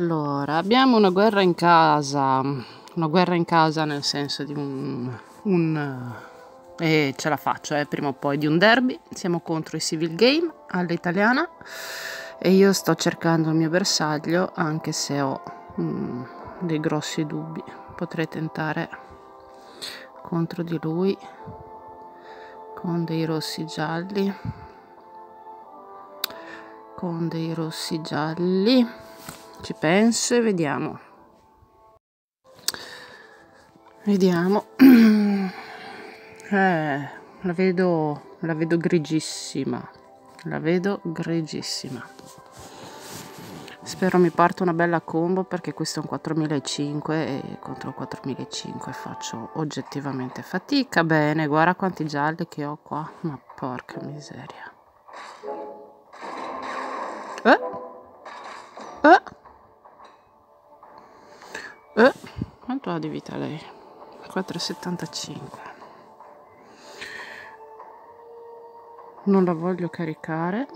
Allora, abbiamo una guerra in casa, una guerra in casa nel senso di un... un e ce la faccio, eh, prima o poi, di un derby. Siamo contro i Civil Game all'italiana e io sto cercando il mio bersaglio anche se ho mm, dei grossi dubbi. Potrei tentare contro di lui con dei rossi gialli con dei rossi gialli ci penso e vediamo vediamo eh, la vedo la vedo grigissima la vedo grigissima spero mi parta una bella combo perché questo è un 4005 e contro il 4005 faccio oggettivamente fatica bene guarda quanti gialli che ho qua ma porca miseria? Eh? Eh? Quanto ha di vita lei? 4,75 non la voglio caricare.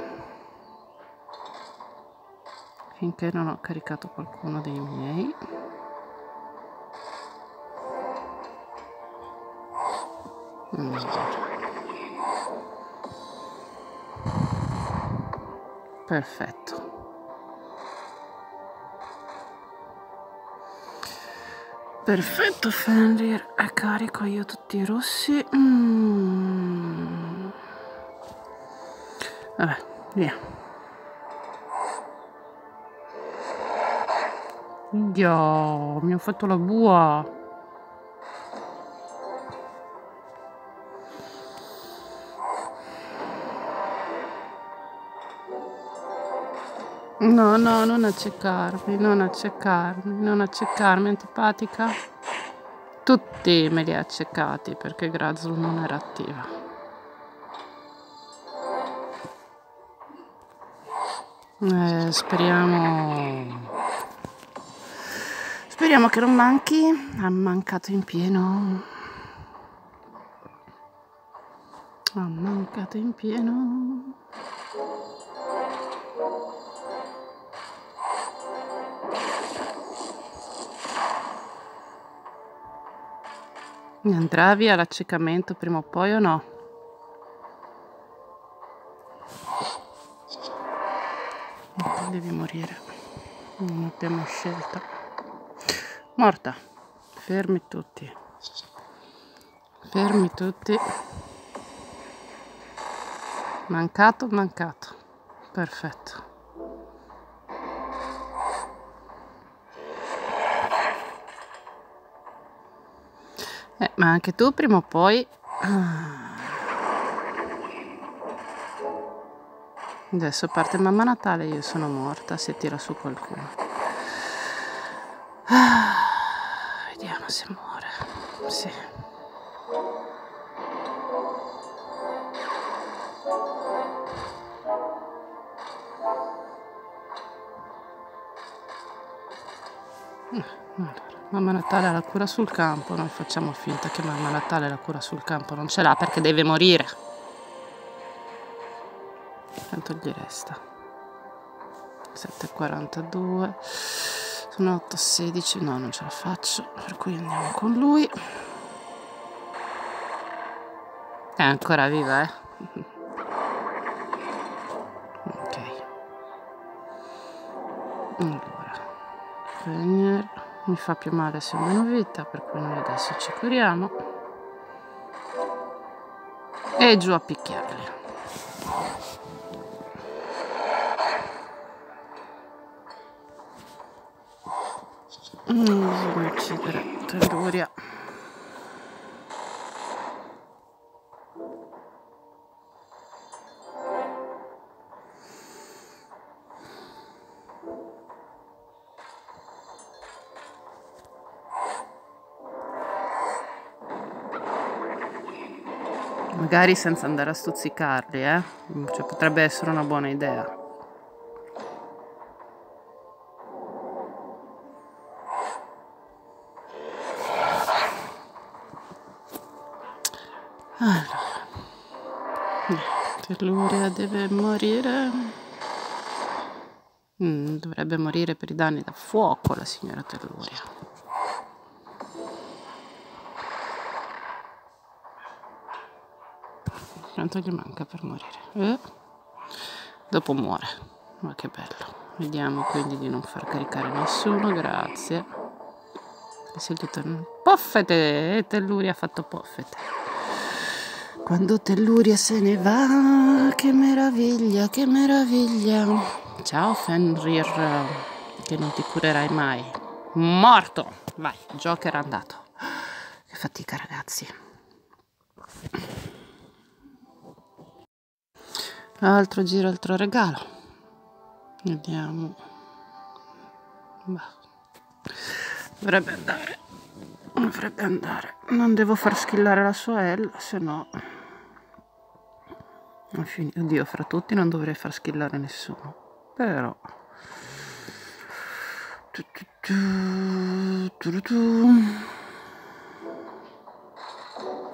Finché non ho caricato qualcuno dei miei. Perfetto perfetto Fenrir e carico io tutti i rossi mm. vabbè via Dio, mi ha fatto la bua. No, no, non accecarmi, non accecarmi, non accecarmi, antipatica. Tutti me li ha accecati perché Grazul non era attiva. Eh, speriamo Speriamo che non manchi. Ha mancato in pieno. Ha mancato in pieno. Andrà via l'accecamento prima o poi o no? Devi morire. Non abbiamo scelta. Morta. Fermi tutti. Fermi tutti. Mancato, mancato. Perfetto. Eh, ma anche tu prima o poi... Adesso parte mamma Natale, io sono morta se tira su qualcuno. Vediamo se muore. Sì. Allora, Mamma Natale ha la cura sul campo, noi facciamo finta che Mamma Natale la cura sul campo non ce l'ha perché deve morire. Quanto gli resta? 7,42 sono 8 16 no non ce la faccio per cui andiamo con lui è ancora viva eh mi fa più male se ho meno vita per cui noi adesso ci curiamo. E giù a picchiarli. Non bisogna uccidere Telluria magari senza andare a stuzzicarli eh? cioè, potrebbe essere una buona idea Allora, deve morire. Mm, dovrebbe morire per i danni da fuoco la signora Telluria. Quanto gli manca per morire? Eh? Dopo muore. Ma che bello. Vediamo quindi di non far caricare nessuno, grazie. E se gli torna... Poffete! Telluria ha fatto poffete. Quando Telluria se ne va, che meraviglia, che meraviglia. Ciao Fenrir, che non ti curerai mai. Morto! Vai, Joker è andato. Che fatica ragazzi. Altro giro, altro regalo. Vediamo. Bah. Dovrebbe andare. Dovrebbe andare. Non devo far schillare la sua L, se no... Oddio, fra tutti non dovrei far schillare nessuno. Però...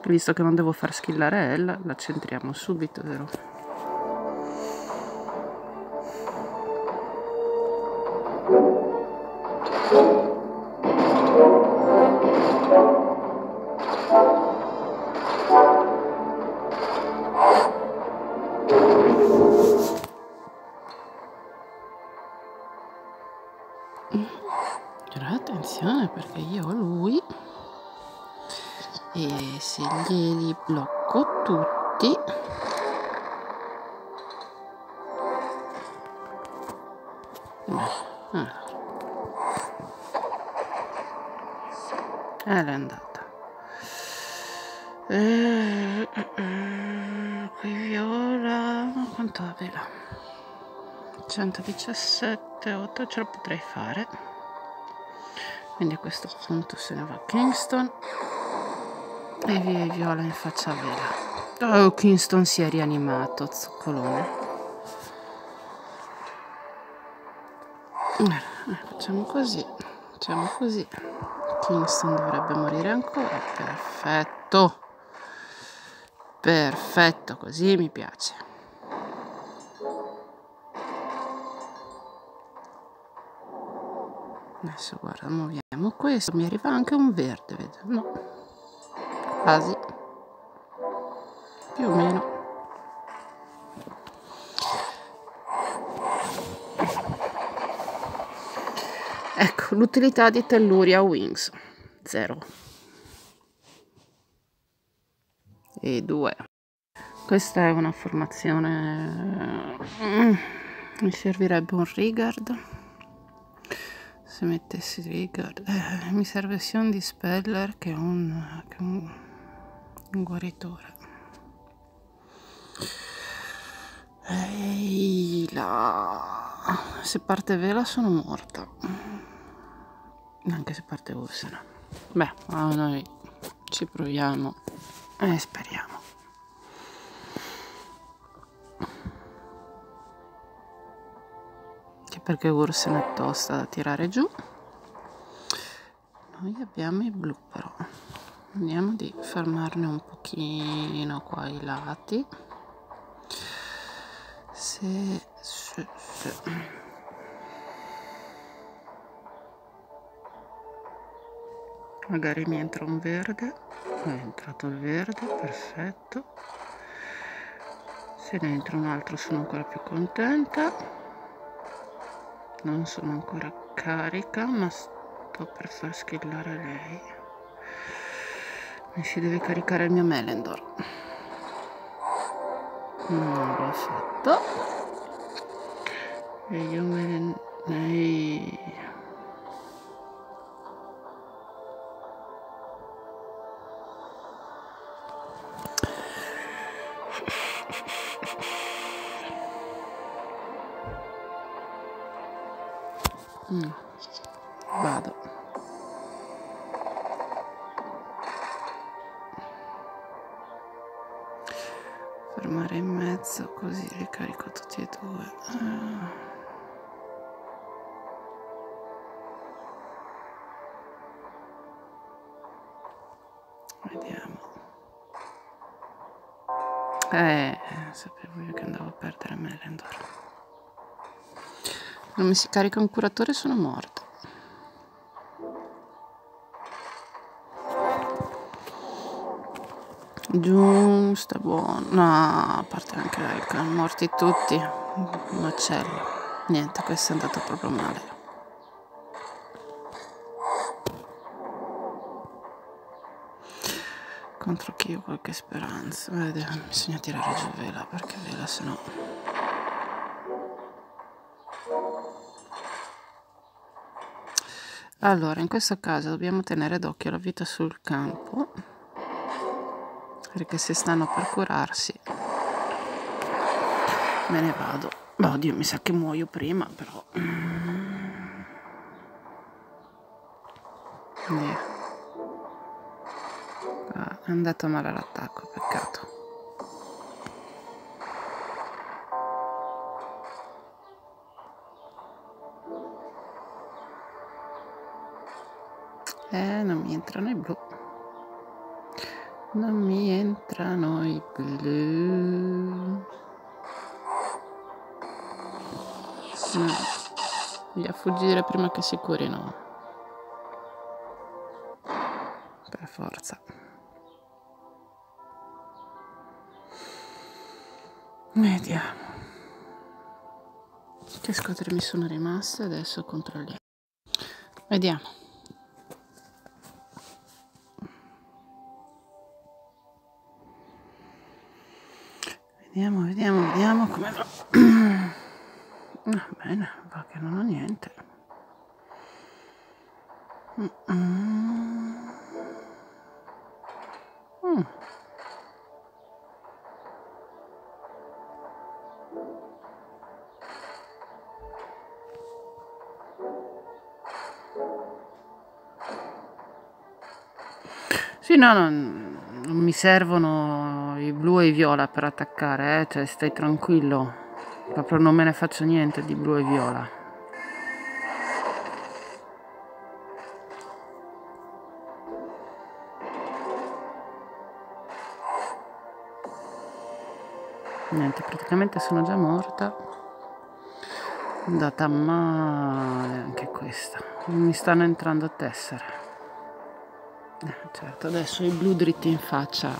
Visto che non devo far schillare L, la centriamo subito, vero? Però è andata. Eh, qui viola quanto aveva 117 8 ce la potrei fare. Quindi a questo punto se ne va Kingston. E via viola in faccia a vela. Oh Kingston si è rianimato zoccolone. Eh, facciamo così facciamo così Kingston dovrebbe morire ancora. Perfetto. Perfetto così mi piace. Adesso guarda muoviamo questo. Mi arriva anche un verde vedo. No. Quasi. Più o meno l'utilità di Telluria Wings. 0 e 2 questa è una formazione mm, mi servirebbe un rigard. Se mettessi Rigard eh, mi serve sia un dispeller che un, che un, un guaritore. Ehi là. Se parte vela sono morta anche se parte Ursula beh noi ci proviamo. E speriamo. Perché Ursen è tosta da tirare giù. Noi abbiamo i blu però. Andiamo di fermarne un pochino qua ai lati. Se, se, se. Magari mi entra un verde. È entrato il verde perfetto. Se ne entra un altro sono ancora più contenta. Non sono ancora carica ma sto per far schillare lei. Mi si deve caricare il mio Melendor. Non l'ho fatto. E io me ne vado fermare in mezzo così li carico tutti e due ah. vediamo eh sapevo io che andavo a perdere Melendor Non mi si carica un curatore sono morta. Buono. No, a parte anche lei, morti tutti. Macello. Niente, questo è andato proprio male. Contro chi ho qualche speranza? Vediamo, bisogna tirare giù vela perché vela se no... Allora, in questo caso dobbiamo tenere d'occhio la vita sul campo perché se stanno per curarsi me ne vado. Oddio, mi sa che muoio prima, però. Via. Ah, è andato male l'attacco, peccato. Eh, non mi entrano i blu. Non mi entrano i blu. No. Via fuggire prima che si curino. Per forza. Vediamo. Che squadre mi sono rimaste? Adesso controlliamo. Vediamo. Vediamo, vediamo, vediamo come va. Va bene, va che non ho niente. Mm. Sì, no, non, non mi servono i blu e i viola per attaccare, eh? cioè stai tranquillo, proprio non me ne faccio niente di blu e viola. Niente, praticamente sono già morta. Andata male anche questa. Mi stanno entrando tessere. Eh, certo, adesso i blu dritti in faccia.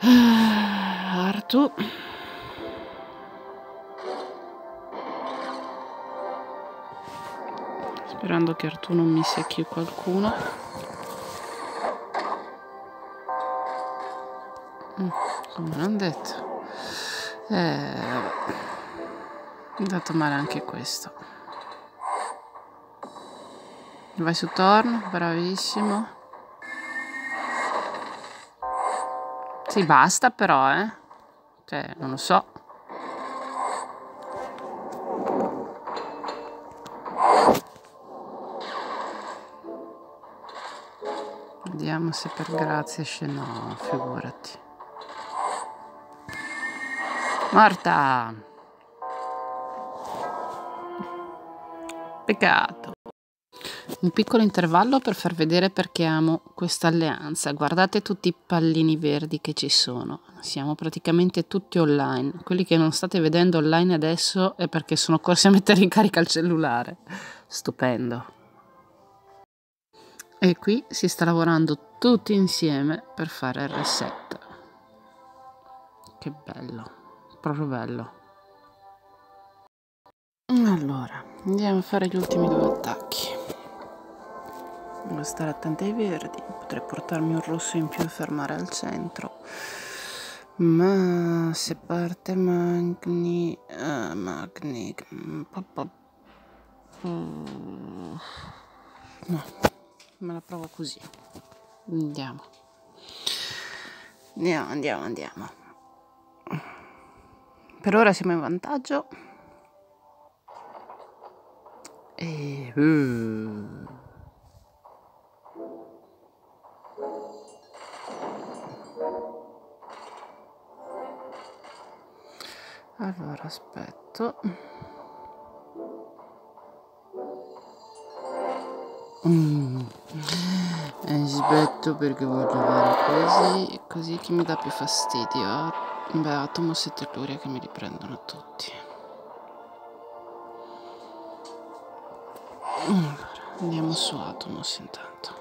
Ah, Artu. Sperando che Artu non mi secchi qualcuno. Mm, come l'hanno detto. Eh, è andato male anche questo. Vai su torno, bravissimo. Sì, basta però, eh. Cioè, non lo so. Vediamo se per grazia esce no, figurati. Morta! Peccato un piccolo intervallo per far vedere perché amo questa alleanza. Guardate tutti i pallini verdi che ci sono. Siamo praticamente tutti online. Quelli che non state vedendo online adesso è perché sono corsi a mettere in carica il cellulare. Stupendo. E qui si sta lavorando tutti insieme per fare il reset. Che bello, proprio bello. Allora, andiamo a fare gli ultimi due attacchi. Stare attenta ai verdi, potrei portarmi un rosso in più e fermare al centro. Ma se parte Magni... Uh, Magni... No, me la provo così. Andiamo. Andiamo, andiamo, andiamo. Per ora siamo in vantaggio. E... Uh. aspetto. Mm. Eh, aspetto perché voglio fare così così che mi dà più fastidio. Beh atomo e gloria che mi riprendono tutti. Mm, allora, andiamo su atomos intanto.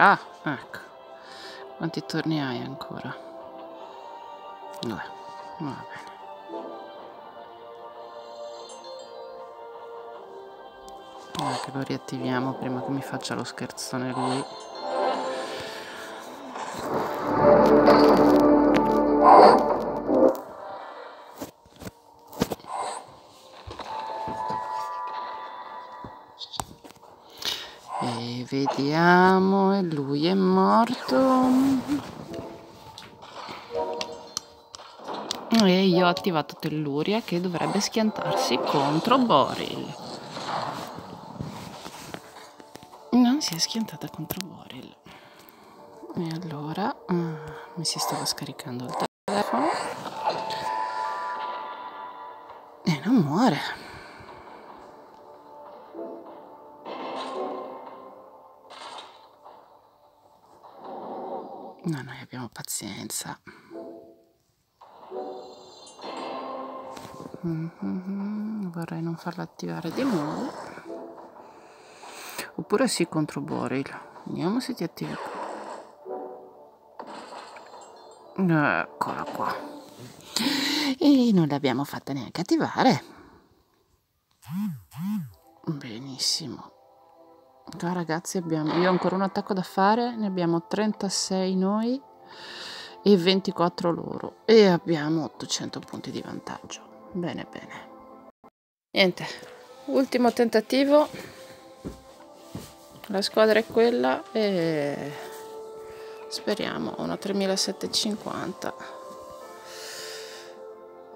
Morirà? Ecco. Quanti turni hai ancora? Due. Va bene. Ora che lo riattiviamo prima che mi faccia lo scherzone lui. Vediamo, e lui è morto. E io ho attivato Telluria che dovrebbe schiantarsi contro Boril. Non si è schiantata contro Boril. E allora uh, mi si stava scaricando il telefono. E non muore. No, noi abbiamo pazienza. Mm -hmm. Vorrei non farlo attivare di nuovo. Oppure sì contro Boril. Vediamo se ti attivi. Eccola qua. E non l'abbiamo fatta neanche attivare. Benissimo. Qua ragazzi abbiamo, io ho ancora un attacco da fare, ne abbiamo 36 noi e 24 loro e abbiamo 800 punti di vantaggio. Bene, bene. Niente, ultimo tentativo. La squadra è quella e speriamo una 3750.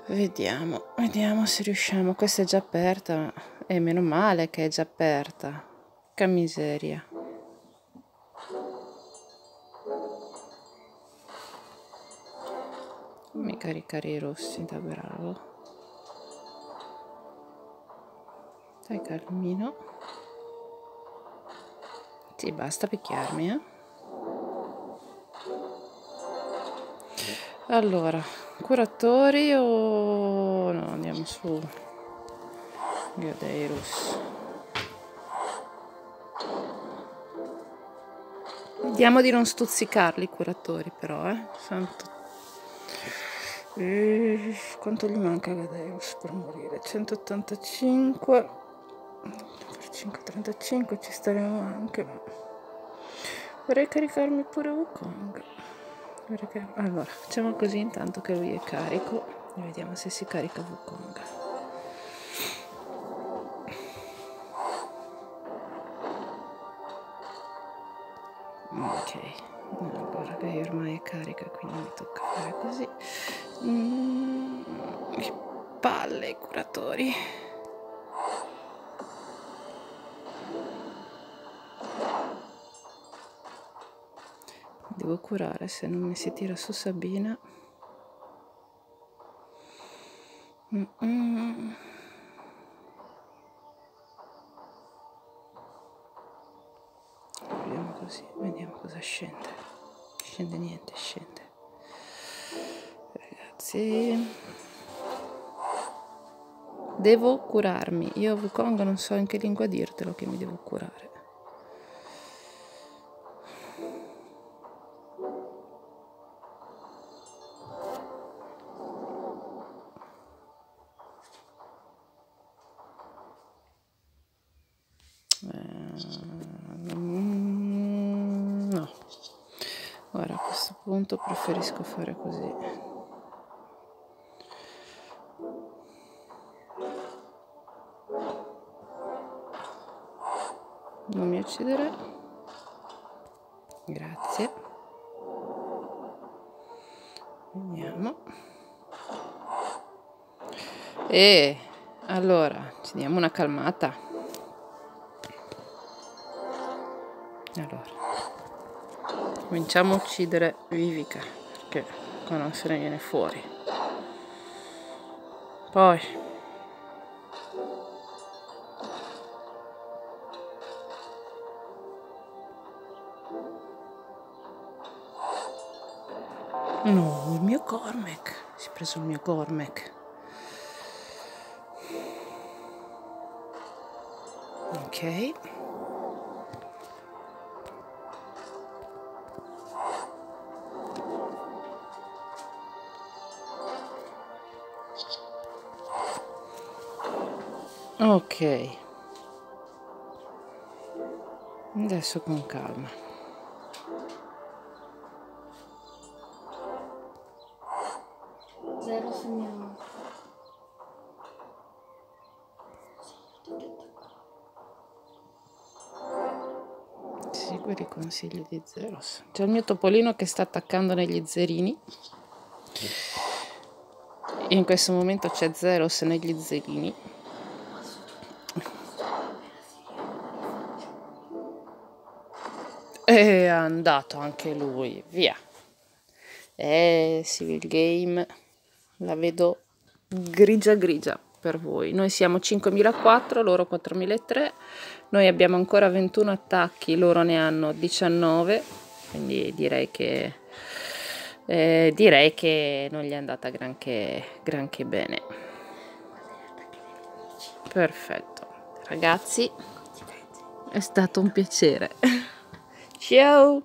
Vediamo, vediamo se riusciamo. Questa è già aperta e meno male che è già aperta. Che miseria. Fammi caricare i rossi da bravo. Dai calmino. Sì, basta picchiarmi, eh. Allora, curatori o no, andiamo su. Io dei. Vediamo di non stuzzicarli i curatori però, eh. Santo. E quanto gli manca a Gadeus per morire? 185 per 535 ci staremo anche vorrei caricarmi pure Wukong allora facciamo così intanto che lui è carico vediamo se si carica Wukong ok allora che ormai è carica quindi mi tocca fare così. Mm, che palle i curatori. Devo curare se non mi si tira su Sabina. Mm -mm. Così vediamo cosa scende. Scende niente scende. Ragazzi. Devo curarmi. Io Wukong non so in che lingua dirtelo che mi devo curare preferisco fare così. Non mi uccidere. Grazie. Vediamo. E allora ci diamo una calmata. Allora cominciamo a uccidere Vivica perché qua non se ne viene fuori. Poi. No il mio Cormac. Si è preso il mio Cormac. Ok ok. Adesso con calma. Zero segniamo segui i consigli di Zeros. C'è il mio topolino che sta attaccando negli zerini. In questo momento c'è Zeros negli zerini è andato anche lui via. Eh Civil Game la vedo grigia grigia per voi. Noi siamo 5004 loro 4003 noi abbiamo ancora 21 attacchi loro ne hanno 19 quindi direi che eh, direi che non gli è andata granché, granché bene. Perfetto. Ragazzi è stato un piacere ciao